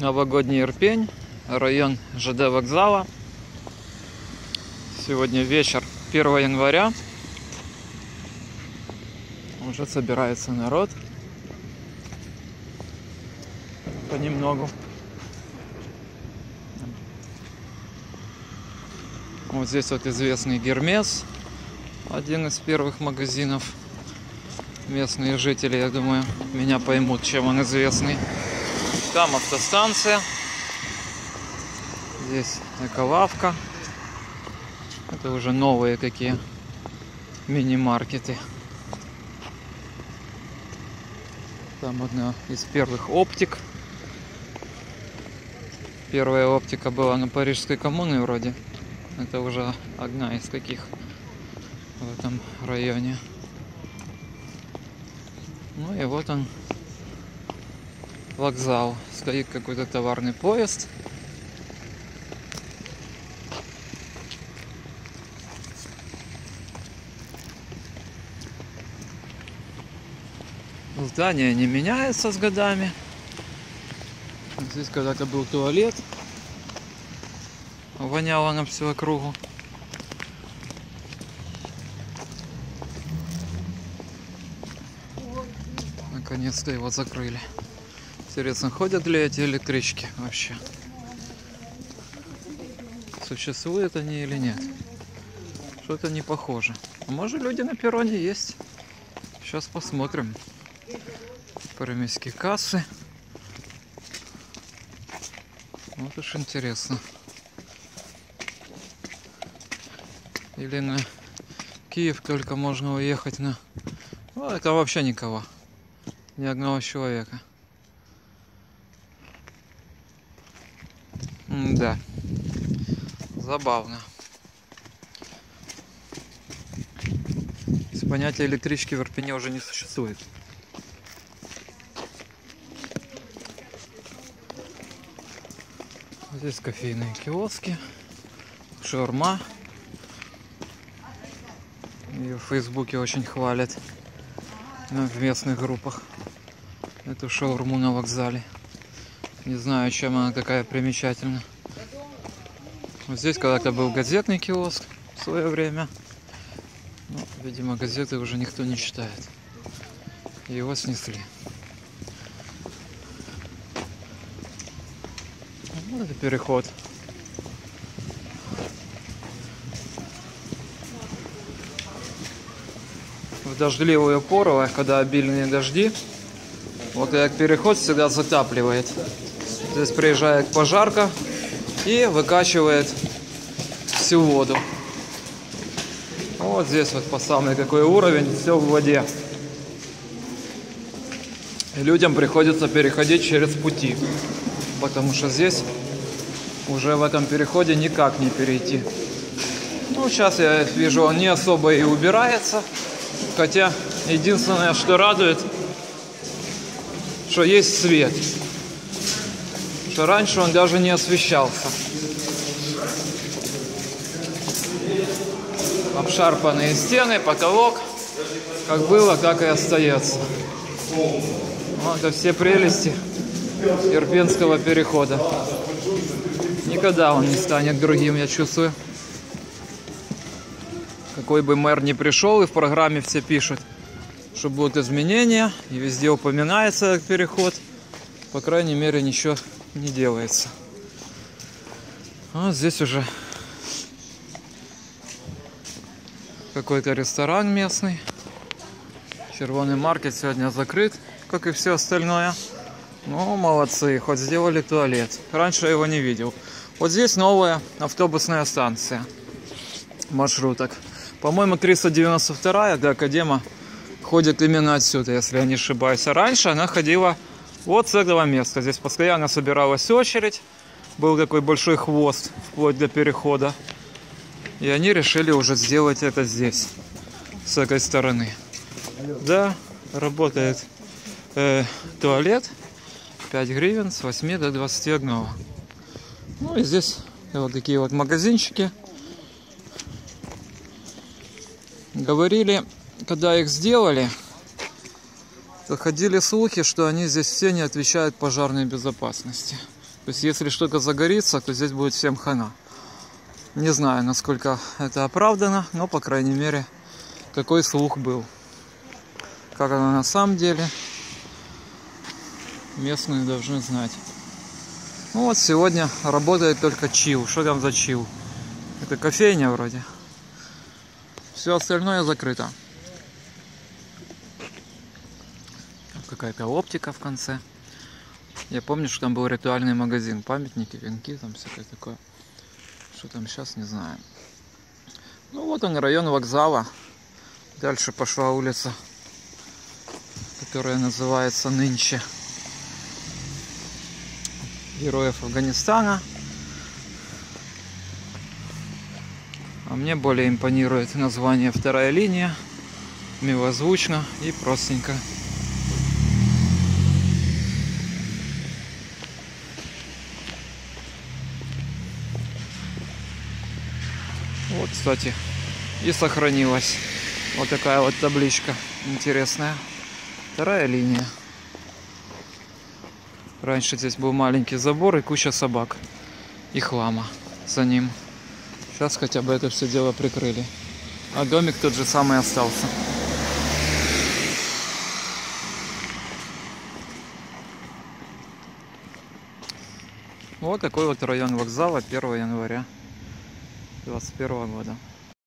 Новогодний Ирпень, район ЖД вокзала. Сегодня вечер 1 января. Уже собирается народ. Понемногу. Вот здесь вот известный Гермес. Один из первых магазинов. Местные жители, я думаю, меня поймут, чем он известный. Там автостанция. Здесь эколавка. Это уже новые какие мини-маркеты. Там одна из первых оптик. Первая оптика была на Парижской коммуне вроде. Это уже одна из таких в этом районе. Ну и вот он вокзал. Стоит какой-то товарный поезд. Здание не меняется с годами. Здесь когда-то был туалет. Воняло на всю округу. Наконец-то его закрыли. Интересно, ходят ли эти электрички вообще? Существуют они или нет? Что-то не похоже. А может люди на перроне есть? Сейчас посмотрим. Парамейские кассы. Вот уж интересно. Или на Киев только можно уехать на... Ну, это вообще никого. Ни одного человека. Да. Забавно. Из понятия электрички в Ирпене уже не существует. Здесь кофейные киоски, шаурма. Ее в Фейсбуке очень хвалят ну, в местных группах. Эту шаурму на вокзале. Не знаю, чем она такая примечательна. Вот здесь когда-то был газетный киоск в свое время. Ну, видимо, газеты уже никто не читает. Его снесли. Вот это переход. В дождливую пору, когда обильные дожди, вот этот переход всегда затапливает. Здесь приезжает пожарка и выкачивает всю воду. Вот здесь вот по самый какой уровень, все в воде. Людям приходится переходить через пути, потому что здесь уже в этом переходе никак не перейти. Ну, сейчас я вижу, он не особо и убирается. Хотя единственное, что радует, что есть свет. Что раньше он даже не освещался. Обшарпанные стены, потолок. Как было, так и остается. Вот это все прелести Ирпенского перехода. Никогда он не станет другим, я чувствую. Какой бы мэр ни пришел, и в программе все пишут, что будут изменения, и везде упоминается этот переход. По крайней мере, ничего не делается. А здесь уже какой-то ресторан местный. Червоный маркет сегодня закрыт, как и все остальное. Ну, молодцы, хоть сделали туалет. Раньше я его не видел. Вот здесь новая автобусная станция маршруток. По-моему, 392 до Академа ходит именно отсюда, если я не ошибаюсь. А раньше она ходила вот с этого места. Здесь постоянно собиралась очередь. Был такой большой хвост вплоть до перехода. И они решили уже сделать это здесь, с этой стороны. Да, работает э, туалет. 5 гривен с 8 до 21. Ну и здесь вот такие вот магазинчики. Говорили, когда их сделали, ходили слухи, что они здесь все не отвечают пожарной безопасности. То есть, если что-то загорится, то здесь будет всем хана. Не знаю, насколько это оправдано, но, по крайней мере, такой слух был. Как оно на самом деле, местные должны знать. Ну вот сегодня работает только чил. Что там за чил? Это кофейня вроде. Все остальное закрыто. Какая-то оптика в конце. Я помню, что там был ритуальный магазин. Памятники, венки, там всякое такое. Что там сейчас, не знаю. Ну вот он, район вокзала. Дальше пошла улица, которая называется нынче Героев Афганистана. А мне более импонирует название «Вторая линия». Милозвучно и простенько. Вот, кстати, и сохранилась вот такая вот табличка интересная. Вторая линия. Раньше здесь был маленький забор и куча собак и хлама за ним. Сейчас хотя бы это все дело прикрыли. А домик тот же самый остался. Вот такой вот район вокзала 1 января 2021 года.